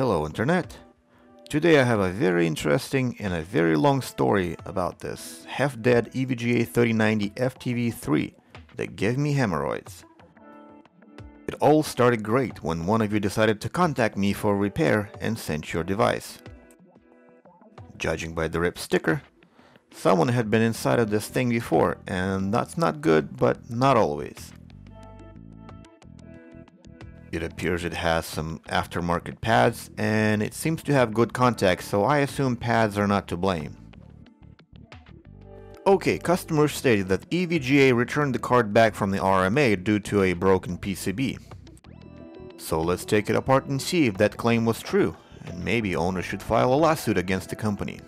Hello Internet! Today I have a very interesting and a very long story about this half-dead EVGA 3090 FTW3 that gave me hemorrhoids. It all started great when one of you decided to contact me for repair and sent your device. Judging by the RIP sticker, someone had been inside of this thing before and that's not good but not always. It appears it has some aftermarket pads and it seems to have good contacts so I assume pads are not to blame. Okay, customers stated that EVGA returned the card back from the RMA due to a broken PCB. So let's take it apart and see if that claim was true, and maybe owners should file a lawsuit against the company.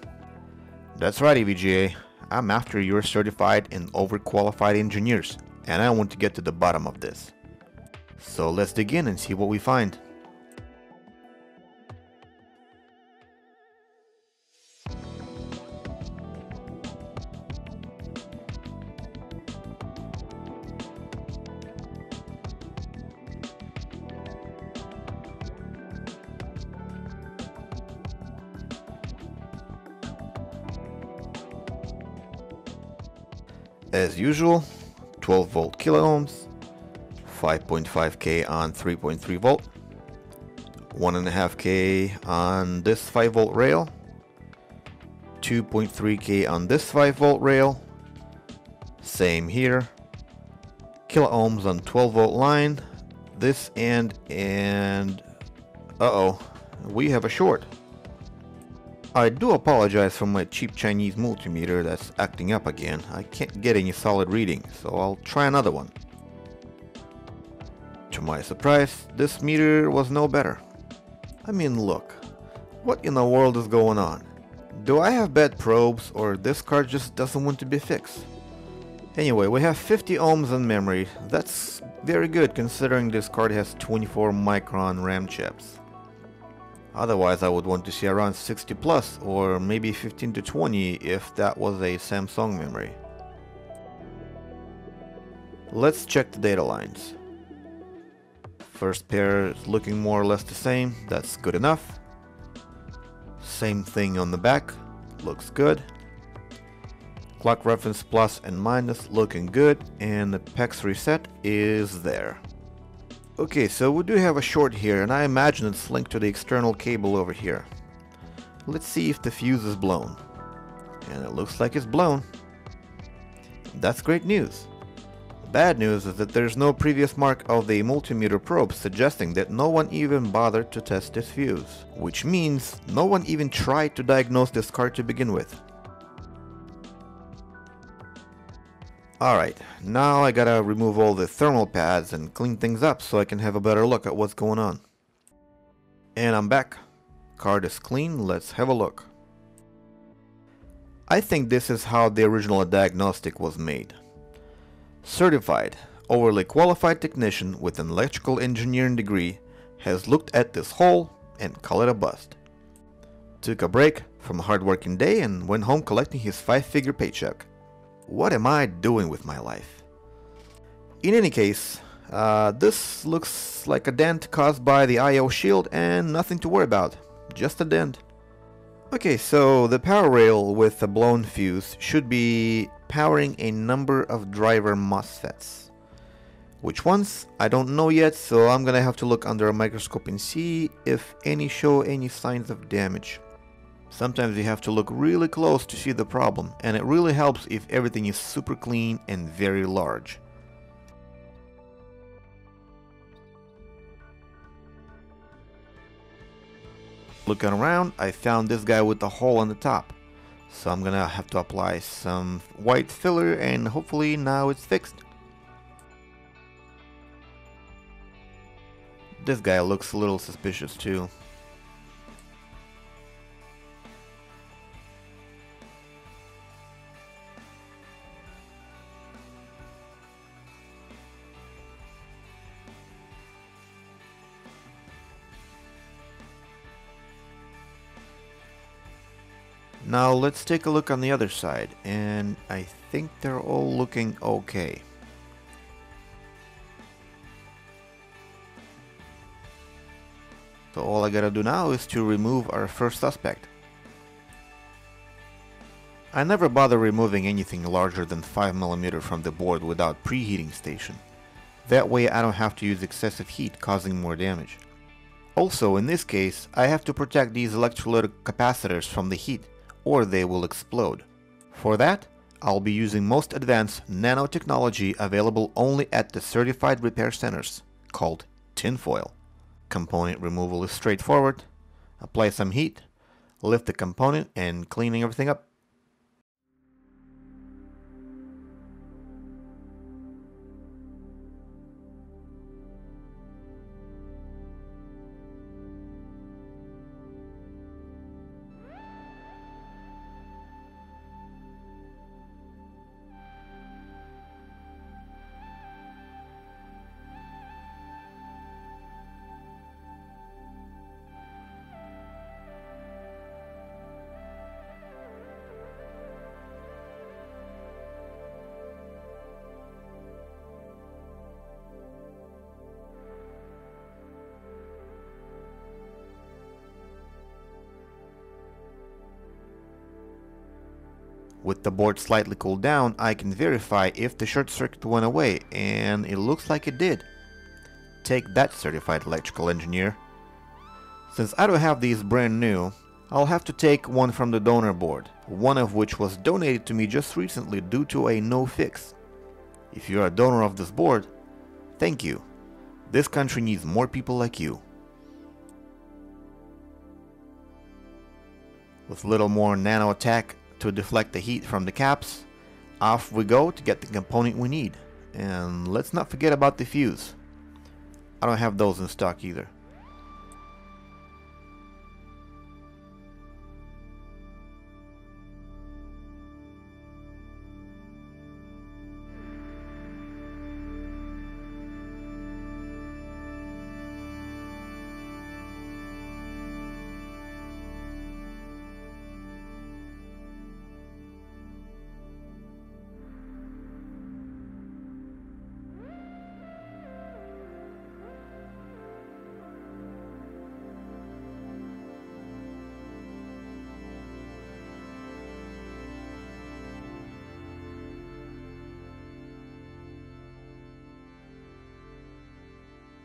That's right EVGA, I'm after your certified and overqualified engineers, and I want to get to the bottom of this. So let's dig in and see what we find. As usual, 12 volt kilo ohms, 5.5k on 3.3 volt, 1.5k on this 5 volt rail, 2.3k on this 5 volt rail, same here, kilo ohms on 12 volt line, this end, and uh-oh, we have a short. I do apologize for my cheap Chinese multimeter that's acting up again. I can't get any solid reading, so I'll try another one. To my surprise, this meter was no better. I mean look, what in the world is going on? Do I have bad probes or this card just doesn't want to be fixed? Anyway, we have 50 ohms in memory, that's very good considering this card has 24 Micron RAM chips. Otherwise I would want to see around 60 plus or maybe 15 to 20 if that was a Samsung memory. Let's check the data lines. First pair is looking more or less the same, that's good enough. Same thing on the back, looks good. Clock reference plus and minus looking good and the PEX reset is there. Okay, so we do have a short here and I imagine it's linked to the external cable over here. Let's see if the fuse is blown. And it looks like it's blown. That's great news. Bad news is that there's no previous mark of the multimeter probe suggesting that no one even bothered to test this fuse, which means no one even tried to diagnose this card to begin with. Alright, now I gotta remove all the thermal pads and clean things up so I can have a better look at what's going on. And I'm back. Card is clean, let's have a look. I think this is how the original diagnostic was made. Certified, overly qualified technician with an electrical engineering degree has looked at this hole and called it a bust. Took a break from a hard-working day and went home collecting his five-figure paycheck. What am I doing with my life? In any case, uh, this looks like a dent caused by the I.O. shield and nothing to worry about, just a dent. Okay, so the power rail with a blown fuse should be powering a number of driver MOSFETs. Which ones? I don't know yet, so I'm gonna have to look under a microscope and see if any show any signs of damage. Sometimes you have to look really close to see the problem, and it really helps if everything is super clean and very large. Looking around, I found this guy with the hole on the top. So I'm gonna have to apply some white filler and hopefully now it's fixed. This guy looks a little suspicious too. Now let's take a look on the other side, and I think they're all looking okay. So all I gotta do now is to remove our first suspect. I never bother removing anything larger than 5mm from the board without preheating station. That way I don't have to use excessive heat causing more damage. Also, in this case, I have to protect these electrolytic capacitors from the heat, or they will explode. For that, I'll be using most advanced nanotechnology available only at the certified repair centers, called tinfoil. Component removal is straightforward. Apply some heat, lift the component and cleaning everything up. With the board slightly cooled down, I can verify if the short circuit went away, and it looks like it did. Take that certified electrical engineer. Since I don't have these brand new, I'll have to take one from the donor board, one of which was donated to me just recently due to a no fix. If you're a donor of this board, thank you. This country needs more people like you. With little more nano attack, to deflect the heat from the caps. Off we go to get the component we need. And let's not forget about the fuse. I don't have those in stock either.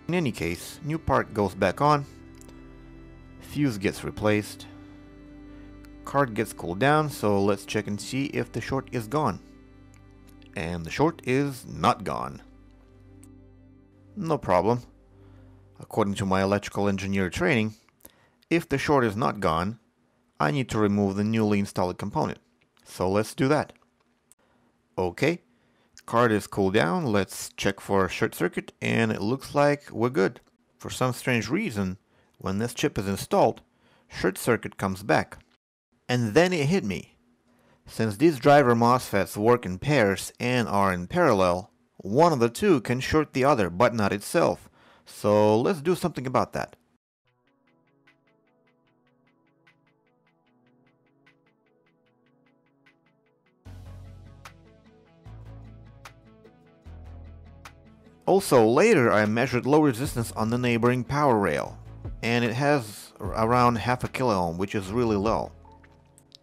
In any case, new part goes back on, fuse gets replaced, card gets cooled down, so let's check and see if the short is gone. And the short is not gone. No problem. According to my electrical engineer training, if the short is not gone, I need to remove the newly installed component. So let's do that. Okay, Card is cooled down. Let's check for short circuit and it looks like we're good. For some strange reason, when this chip is installed, short circuit comes back. And then it hit me. Since these driver MOSFETs work in pairs and are in parallel, one of the two can short the other but not itself. So let's do something about that. Also, later I measured low resistance on the neighboring power rail, and it has around half a kilo ohm, which is really low.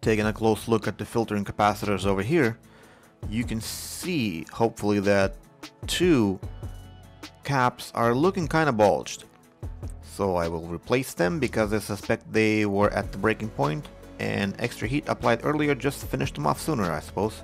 Taking a close look at the filtering capacitors over here, you can see, hopefully, that two caps are looking kind of bulged. So I will replace them because I suspect they were at the breaking point, and extra heat applied earlier just finished them off sooner, I suppose.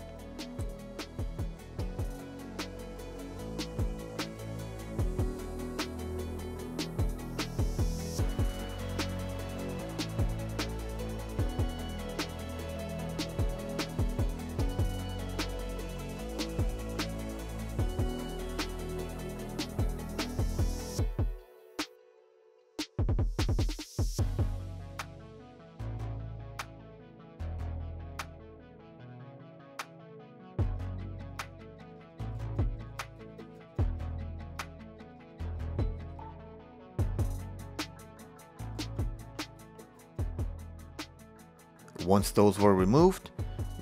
Once those were removed,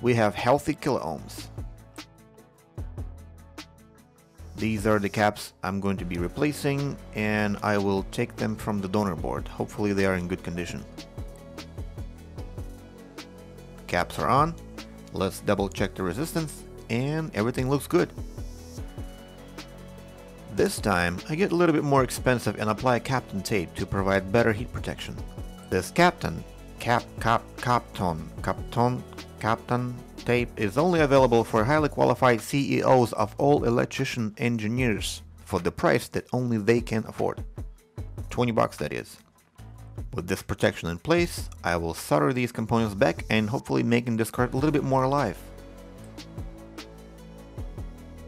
we have healthy kiloohms. These are the caps I'm going to be replacing and I will take them from the donor board. Hopefully they are in good condition. Caps are on. Let's double check the resistance and everything looks good. This time I get a little bit more expensive and apply Kapton tape to provide better heat protection. This Kapton, Cap, Cap, capton Kapton, Kapton tape is only available for highly qualified CEOs of all electrician engineers for the price that only they can afford. 20 bucks that is. With this protection in place, I will solder these components back and hopefully making this card a little bit more alive.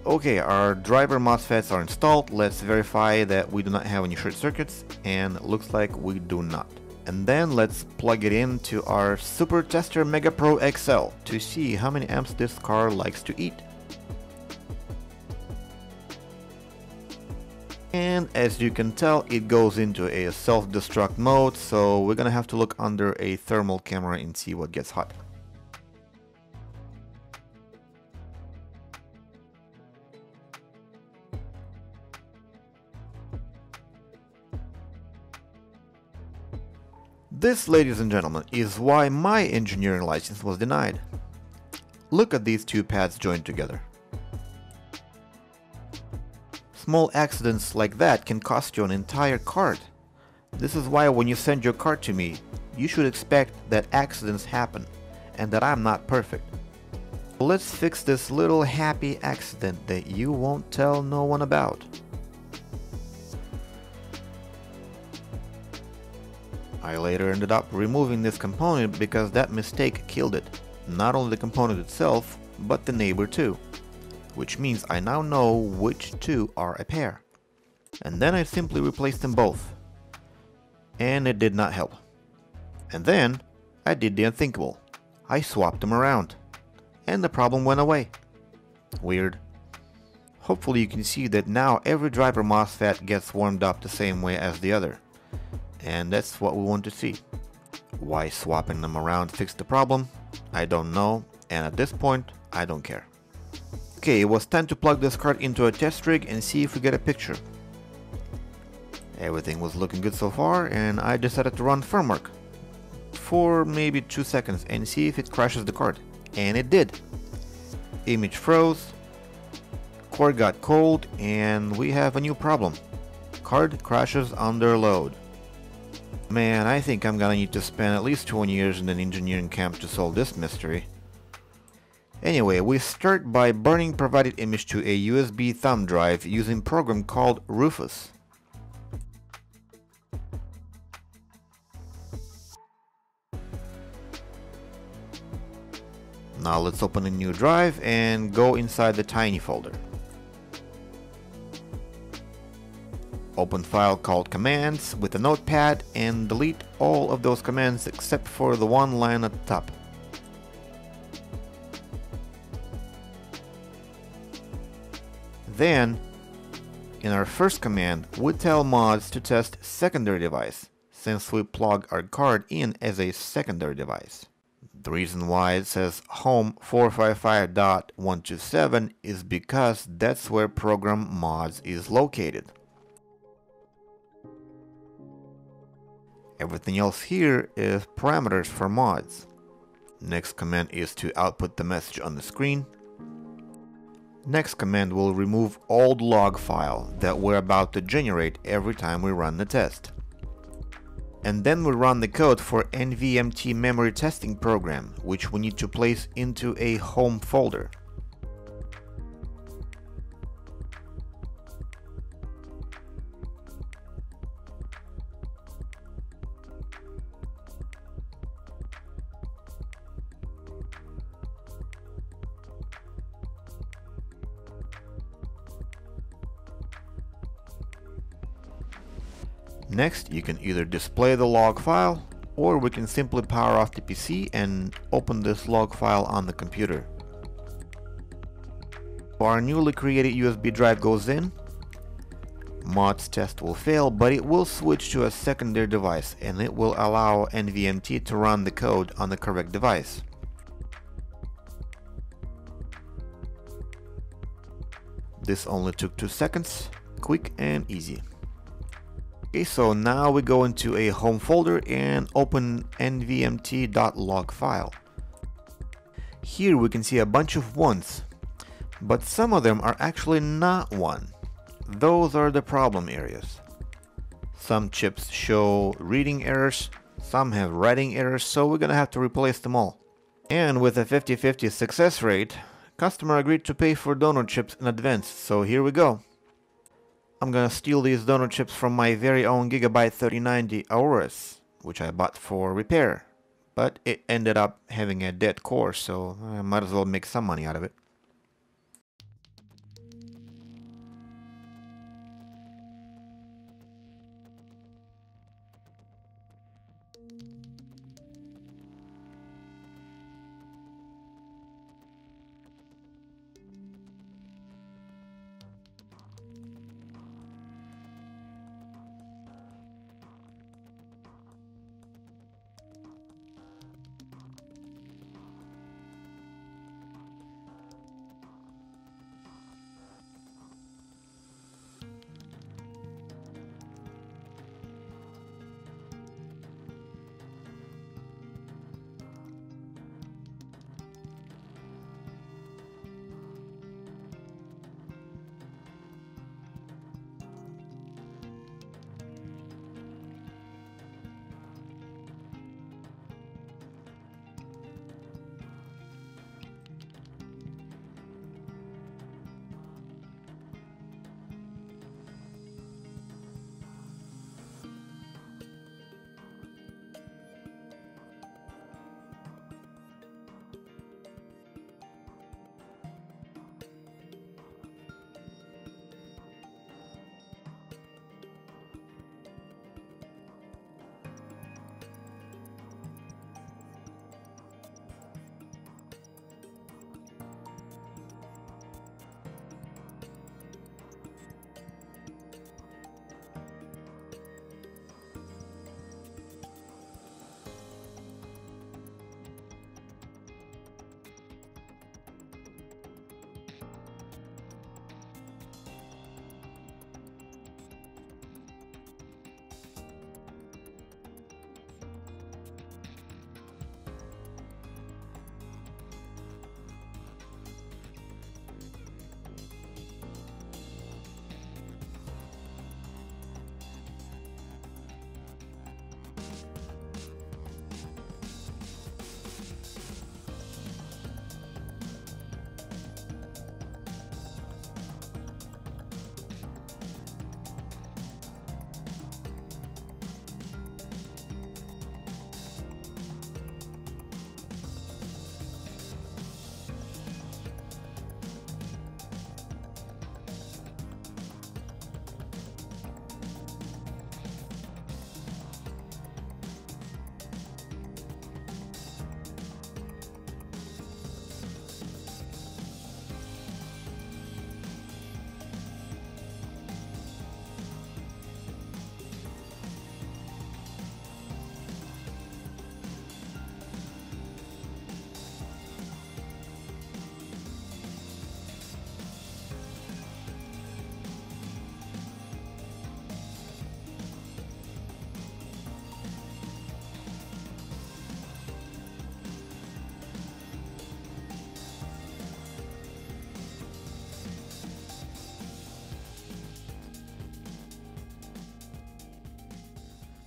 Okay, our driver MOSFETs are installed. Let's verify that we do not have any short circuits and looks like we do not. And then let's plug it into our Super Tester Mega Pro XL to see how many amps this car likes to eat. And as you can tell, it goes into a self-destruct mode, so we're gonna have to look under a thermal camera and see what gets hot. This, ladies and gentlemen, is why my engineering license was denied. Look at these two pads joined together. Small accidents like that can cost you an entire card. This is why when you send your card to me, you should expect that accidents happen and that I'm not perfect. Let's fix this little happy accident that you won't tell no one about. I later ended up removing this component because that mistake killed it. Not only the component itself, but the neighbor too. Which means I now know which two are a pair. And then I simply replaced them both. And it did not help. And then I did the unthinkable. I swapped them around. And the problem went away. Weird. Hopefully you can see that now every driver MOSFET gets warmed up the same way as the other and that's what we want to see. Why swapping them around fixed the problem? I don't know, and at this point, I don't care. Okay, it was time to plug this card into a test rig and see if we get a picture. Everything was looking good so far, and I decided to run Furmark for maybe 2 seconds and see if it crashes the card. And it did. Image froze, core got cold, and we have a new problem. Card crashes under load. Man, I think I'm gonna need to spend at least 20 years in an engineering camp to solve this mystery. Anyway, we start by burning provided image to a USB thumb drive using program called Rufus. Now let's open a new drive and go inside the tiny folder. Open file called commands with a notepad and delete all of those commands except for the one line at the top. Then, in our first command, we tell mods to test secondary device, since we plug our card in as a secondary device. The reason why it says home 455.127 is because that's where program mods is located. Everything else here is parameters for mods. Next command is to output the message on the screen. Next command will remove old log file that we're about to generate every time we run the test. And then we run the code for NVMT memory testing program, which we need to place into a home folder. Next, you can either display the log file, or we can simply power off the PC and open this log file on the computer. Our newly created USB drive goes in, mods test will fail, but it will switch to a secondary device and it will allow NVMT to run the code on the correct device. This only took 2 seconds, quick and easy. Okay, so now we go into a home folder and open nvmt.log file. Here we can see a bunch of ones, but some of them are actually not one. Those are the problem areas. Some chips show reading errors, some have writing errors, so we're gonna have to replace them all. And with a 50-50 success rate, customer agreed to pay for donor chips in advance, so here we go. I'm gonna steal these donor chips from my very own Gigabyte 3090 Aorus, which I bought for repair. But it ended up having a dead core, so I might as well make some money out of it.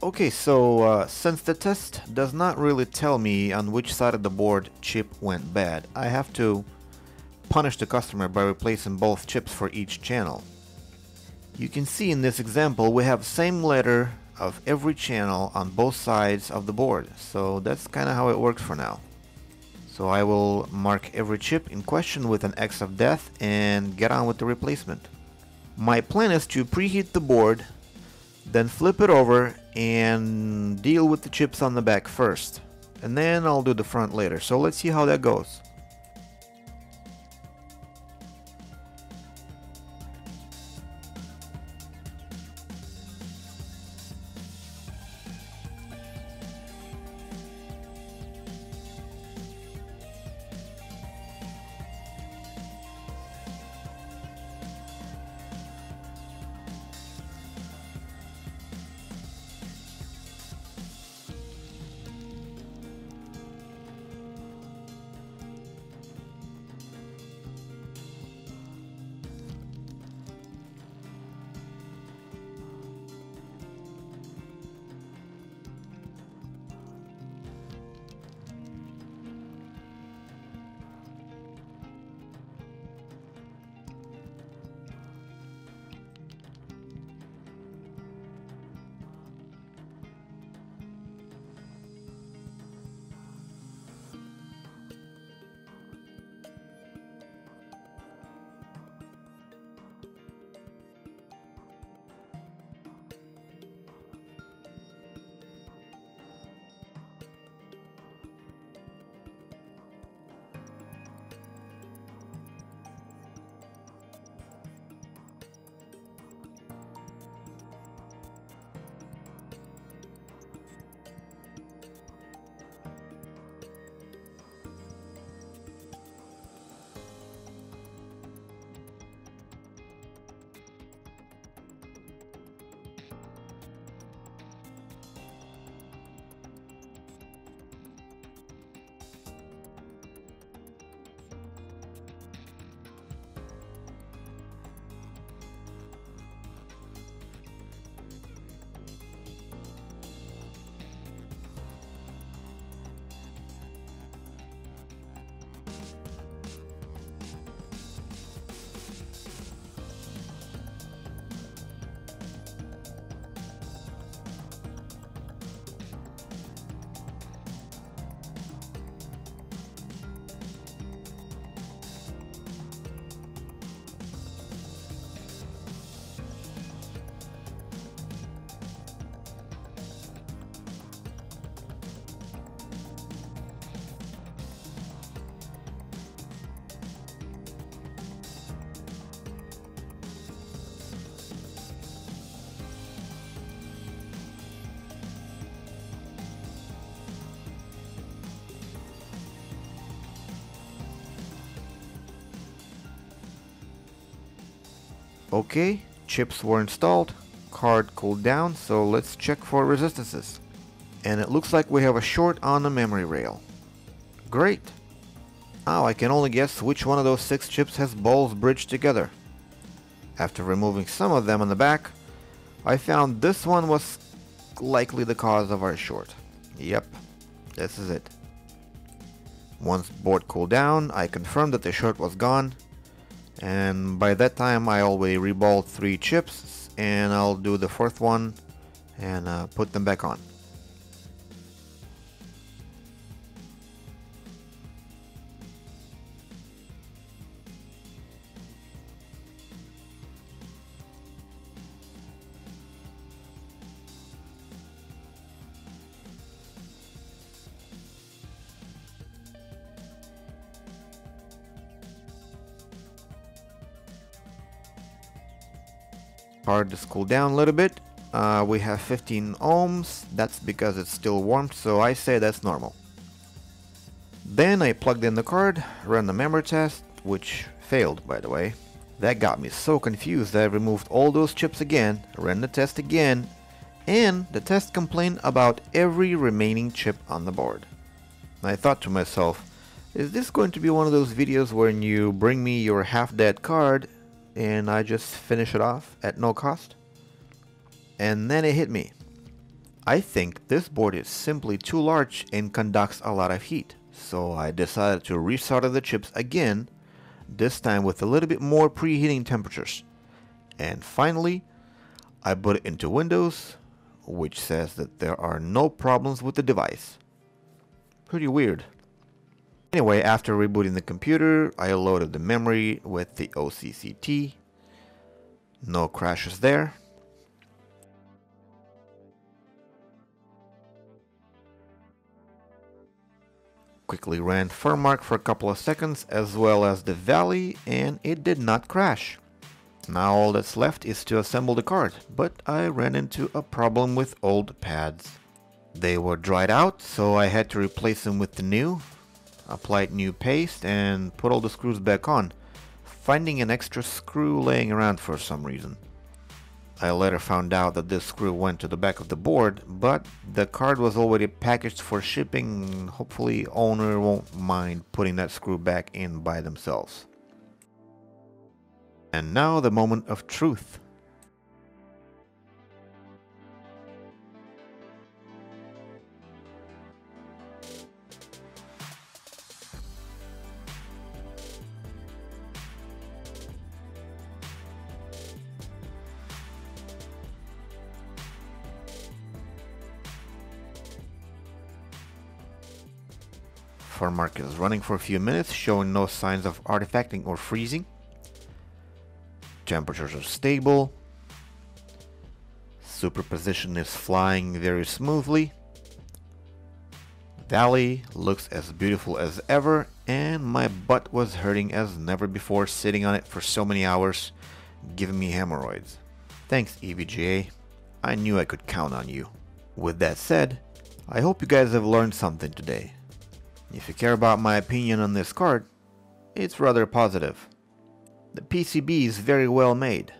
Okay, so uh, since the test does not really tell me on which side of the board chip went bad, I have to punish the customer by replacing both chips for each channel. You can see in this example we have same letter of every channel on both sides of the board, so that's kinda how it works for now. So I will mark every chip in question with an X of death and get on with the replacement. My plan is to preheat the board then flip it over and deal with the chips on the back first. And then I'll do the front later. So let's see how that goes. Okay, chips were installed, card cooled down, so let's check for resistances. And it looks like we have a short on the memory rail. Great! Now I can only guess which one of those six chips has balls bridged together. After removing some of them on the back, I found this one was likely the cause of our short. Yep, this is it. Once board cooled down, I confirmed that the short was gone, and by that time I already reballed three chips, and I'll do the fourth one and uh, put them back on. Card just cool down a little bit. Uh, we have 15 ohms. That's because it's still warm, so I say that's normal. Then I plugged in the card, ran the memory test, which failed by the way. That got me so confused that I removed all those chips again, ran the test again, and the test complained about every remaining chip on the board. I thought to myself, is this going to be one of those videos when you bring me your half-dead card and I just finish it off at no cost. And then it hit me. I think this board is simply too large and conducts a lot of heat. So I decided to resolder the chips again, this time with a little bit more preheating temperatures. And finally, I put it into Windows, which says that there are no problems with the device. Pretty weird. Anyway, after rebooting the computer, I loaded the memory with the OCCT. No crashes there. Quickly ran Furmark for a couple of seconds as well as the Valley and it did not crash. Now all that's left is to assemble the card, but I ran into a problem with old pads. They were dried out, so I had to replace them with the new, applied new paste and put all the screws back on, finding an extra screw laying around for some reason. I later found out that this screw went to the back of the board, but the card was already packaged for shipping. Hopefully owner won't mind putting that screw back in by themselves. And now the moment of truth. Furmark is running for a few minutes, showing no signs of artifacting or freezing. Temperatures are stable. Superposition is flying very smoothly. Valley looks as beautiful as ever and my butt was hurting as never before sitting on it for so many hours, giving me hemorrhoids. Thanks EVGA, I knew I could count on you. With that said, I hope you guys have learned something today. If you care about my opinion on this card, it's rather positive. The PCB is very well made.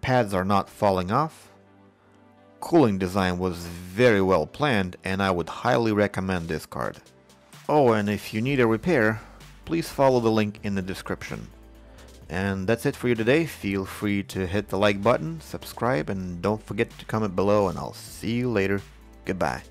Pads are not falling off. Cooling design was very well planned and I would highly recommend this card. Oh and if you need a repair, please follow the link in the description. And that's it for you today. Feel free to hit the like button, subscribe, and don't forget to comment below and I'll see you later. Goodbye.